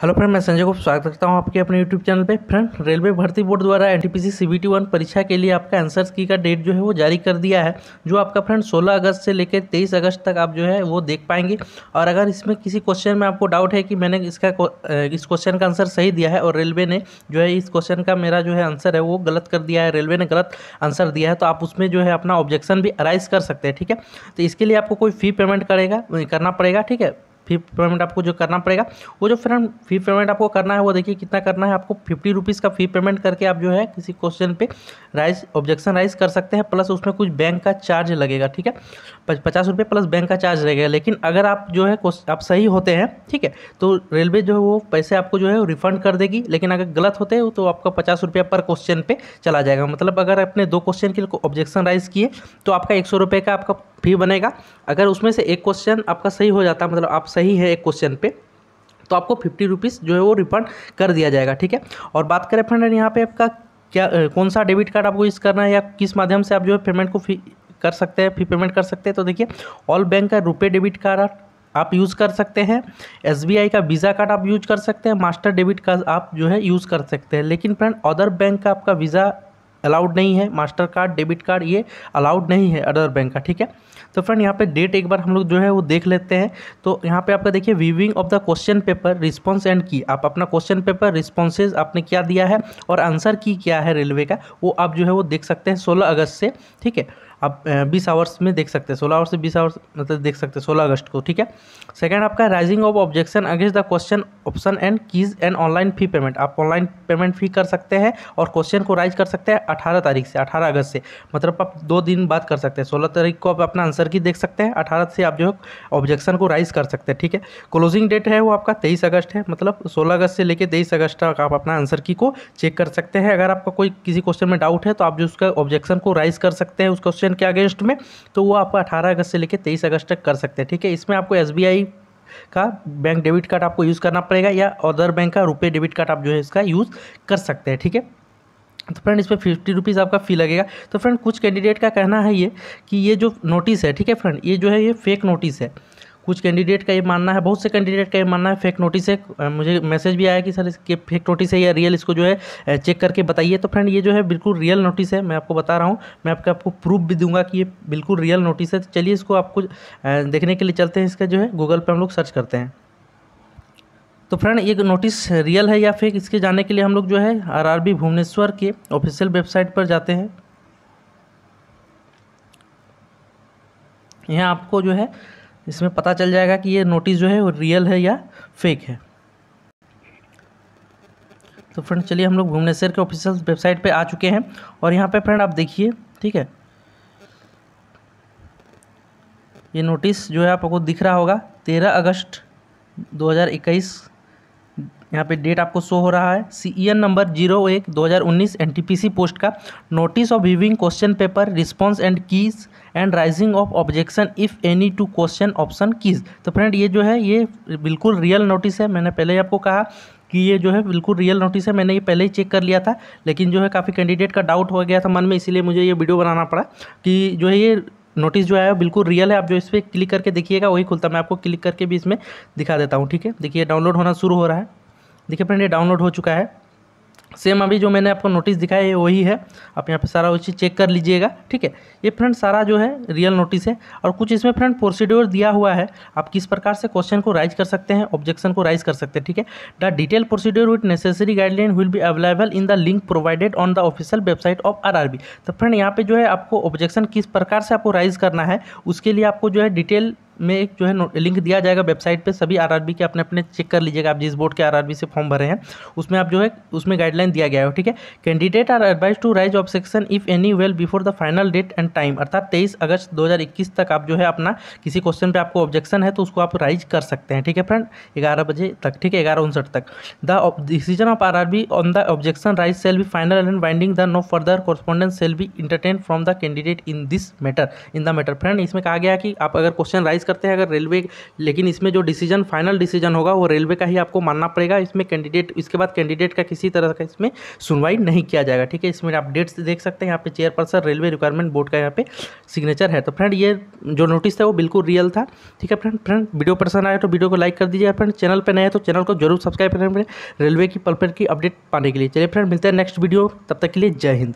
Hello friend, मैं संजय को स्वागत करता हूँ आपके अपने यूट्यूब चैनल पे। फ्रेंड, रेलवे भर्ती बोर्ड द्वारा एनटीपीसी सीबीटी वन परीक्षा के लिए आपका आंसर्स की का डेट जो है वो जारी कर दिया है, जो आपका फ्रेंड 16 अगस्त से लेकर 23 अगस्त तक आप जो है वो देख पाएँगे। और अगर इसमें किसी क्वेश्चन में आपको डाउट है कि मैंने इसका इस क्वेश्चन का आंसर सही दिया है और रेलवे ने जो है इस क्वेश्चन का मेरा जो है आंसर है वो गलत कर दिया है, रेलवे ने गलत आंसर दिया है तो आप उसमें जो है अपना ऑब्जेक्शन भी अराइज कर सकते हैं, ठीक है? तो इसके लिए आपको कोई फ़ी पेमेंट करेगा, करना पड़ेगा, ठीक है? फ़ी पेमेंट आपको जो करना पड़ेगा, वो जो फ्रेंड फ़ी पेमेंट आपको करना है, वो देखिए कितना करना है। आपको फिफ्टी रुपीज़ का फ़ी पेमेंट करके आप जो है किसी क्वेश्चन पे राइज ऑब्जेक्शन राइज कर सकते हैं प्लस उसमें कुछ बैंक का चार्ज लगेगा, ठीक है? पचास रुपये प्लस बैंक का चार्ज लगेगा, लेकिन अगर आप जो है आप सही होते हैं, ठीक है? तो रेलवे जो है वो पैसे आपको जो है रिफंड कर देगी, लेकिन अगर गलत होते हैं तो आपका पचास रुपया पर क्वेश्चन पे चला जाएगा। मतलब अगर आपने दो क्वेश्चन के लिए ऑब्जेक्शन राइज किए तो आपका एक सौ रुपये का आपका फ़ी बनेगा। अगर उसमें से एक क्वेश्चन आपका सही हो जाता है मतलब आप सही है एक क्वेश्चन पे तो आपको फिफ्टी रुपीज़ जो है वो रिफंड कर दिया जाएगा, ठीक है? और बात करें फ्रेंड यहाँ पे आपका क्या कौन सा डेबिट कार्ड आपको यूज़ करना है या किस माध्यम से आप जो है पेमेंट को फ़ी कर सकते हैं फ़ी पेमेंट कर सकते हैं तो देखिए ऑल बैंक का रुपए डेबिट कार्ड आप यूज़ कर सकते हैं एसबीआई का वीज़ा कार्ड आप यूज़ कर सकते हैं मास्टर डेबिट कार्ड आप जो है यूज़ कर सकते हैं। लेकिन फ्रेंड अदर बैंक का आपका वीज़ा अलाउड नहीं है, मास्टर कार्ड, डेबिट कार्ड, ये अलाउड नहीं है अदर बैंक का, ठीक है? तो फ्रेंड यहाँ पे डेट एक बार हम लोग जो है वो देख लेते हैं। तो यहाँ पे आपका देखिए viewing of the question paper response and की आप अपना क्वेश्चन पेपर रिस्पॉन्सेज आपने क्या दिया है और आंसर की क्या है रेलवे का, वो आप जो है वो देख सकते हैं सोलह अगस्त से, ठीक है? आप बीस आवर्स में देख सकते हैं। सोलह आवर्स से बीस आवर्स मतलब देख सकते हैं, सोलह अगस्त को, ठीक है? सेकंड आपका raising of objection against the question option and keys and online fee payment आप ऑनलाइन पेमेंट फ़ी कर सकते हैं और क्वेश्चन को राइज कर सकते हैं अठारह तारीख से, अठारह अगस्त से। मतलब आप दो दिन बाद कर सकते हैं। सोलह तारीख को आप अपना आंसर की देख सकते हैं, अठारह से आप जो है ऑब्जेक्शन को राइज कर सकते हैं, ठीक है? क्लोजिंग डेट है वो आपका तेईस अगस्त है। मतलब सोलह अगस्त से लेकर तेईस अगस्त तक आप अपना आंसर की को चेक कर सकते हैं। अगर आपका कोई किसी क्वेश्चन में डाउट है तो आप जो उसका ऑब्जेक्शन को राइज कर सकते हैं, उस क्वेश्चन के अगेंस्ट में तो वो आपको अठारह अगस्त से लेकर तेईस अगस्त तक कर सकते हैं, ठीक है? इसमें आपको एसबीआई का बैंक डेबिट कार्ड आपको यूज़ करना पड़ेगा या अदर बैंक का रुपये डेबिट कार्ड आप जो है इसका यूज़ कर सकते हैं, ठीक है? तो फ्रेंड इस पर फिफ्टी रुपीज़ आपका फ़ी लगेगा। तो फ्रेंड कुछ कैंडिडेट का कहना है ये कि ये जो नोटिस है, ठीक है फ्रेंड ये जो है, ये फेक नोटिस है। कुछ कैंडिडेट का ये मानना है, बहुत से कैंडिडेट का ये मानना है फेक नोटिस है। मुझे मैसेज भी आया कि सर इसके फेक नोटिस है या रियल इसको जो है चेक करके बताइए। तो फ्रेंड ये जो है बिल्कुल रियल नोटिस है, मैं आपको बता रहा हूँ। मैं आपको आपको प्रूफ भी दूँगा कि ये बिल्कुल रियल नोटिस है। तो चलिए इसको आपको देखने के लिए चलते हैं इसका जो है गूगल पर हम लोग सर्च करते हैं। तो फ्रेंड ये नोटिस रियल है या फेक इसके जाने के लिए हम लोग जो है, आरआरबी भुवनेश्वर के ऑफिशियल वेबसाइट पर जाते हैं। यहाँ आपको जो है इसमें पता चल जाएगा कि ये नोटिस जो है वो रियल है या फेक है। तो फ्रेंड चलिए हम लोग भुवनेश्वर के ऑफिशियल वेबसाइट पे आ चुके हैं और यहाँ पे फ्रेंड आप देखिए, ठीक है? ये नोटिस जो है आपको दिख रहा होगा, तेरह अगस्त 2021 यहाँ पे डेट आपको शो हो रहा है। C E N number zero एक दो हज़ार उन्नीस N T P C post का। Notice of viewing question paper response and keys and raising of objection if any to question option keys तो फ्रेंड ये जो है, ये बिल्कुल रियल नोटिस है। मैंने पहले ही आपको कहा कि ये जो है, बिल्कुल रियल नोटिस है। मैंने ये पहले ही चेक कर लिया था, लेकिन जो है, काफ़ी कैंडिडेट का डाउट हो गया था मन में, इसीलिए मुझे ये वीडियो बनाना पड़ा कि जो है, ये नोटिस जो है बिल्कुल रियल है। आप जो इस पर क्लिक करके देखिएगा, वही खुलता मैं आपको क्लिक करके भी इसमें दिखा देता हूँ, ठीक है? देखिए डाउनलोड होना शुरू हो रहा है। देखिए फ्रेंड, ये डाउनलोड हो चुका है। सेम अभी जो मैंने आपको नोटिस दिखाया है वही है। आप यहाँ पे सारा चीज़ चेक कर लीजिएगा, ठीक है? ये फ्रेंड, सारा जो है रियल नोटिस है। और कुछ इसमें फ्रेंड प्रोसीड्योर दिया हुआ है। आप किस प्रकार से क्वेश्चन को राइज कर सकते हैं ऑब्जेक्शन को राइज कर सकते हैं, ठीक है? The detail procedure with necessary guideline will be available in the link provided on the official website of RRB तो फ्रेंड, यहाँ पर जो है आपको ऑब्जेक्शन किस प्रकार से आपको राइज करना है, उसके लिए आपको जो है डिटेल में एक जो है लिंक दिया जाएगा वेबसाइट पे, सभी आरआरबी के अपने अपने चेक कर लीजिएगा। आप जिस बोर्ड के आरआरबी से फॉर्म भरे हैं, उसमें आप जो है, उसमें गाइडलाइन दिया गया है, ठीक है? Candidate are advise to raise objection if any well before the final date and time अर्थात तेईस अगस्त दो हज़ार इक्कीस तक आप जो है अपना किसी क्वेश्चन पर आपको ऑब्जेक्शन है तो उसको आप राइज कर सकते हैं, ठीक है फ्रेंड ग्यारह बजे तक, ठीक है? ग्यारह उनसठ तक। The decision of R on the objection raise shall be final and binding the no further correspondence shall be entertain from the candidate in this matter in the matter friend इसमें कहा गया कि आप अगर क्वेश्चन राइज करते हैं अगर railway, लेकिन इसमें जो डिसीज़न फाइनल डिसीज़न होगा, वो रेलवे का ही आपको मानना पड़ेगा। इसमें कैंडिडेट इसके बाद कैंडिडेट का किसी तरह का इसमें सुनवाई नहीं किया जाएगा, ठीक है? इसमें आप डेट्स देख सकते हैं, यहाँ पे चेयरपर्सन रेलवे रिक्वायरमेंट बोर्ड का यहाँ पे सिग्नेचर है। तो फ्रेंड ये जो नोटिस था, वो बिल्कुल रियल था, ठीक है फ्रेंड फ्रेंड वीडियो पसंद आया तो वीडियो को लाइक कर दीजिए। फ्रेंड चैनल पर नए तो चैनल को ज़रूर सब्सक्राइब करें रेलवे की पल की अपडेट पाने के लिए। चलिए फ्रेंड मिलते हैं नेक्स्ट वीडियो तब तक के लिए जय हिंद।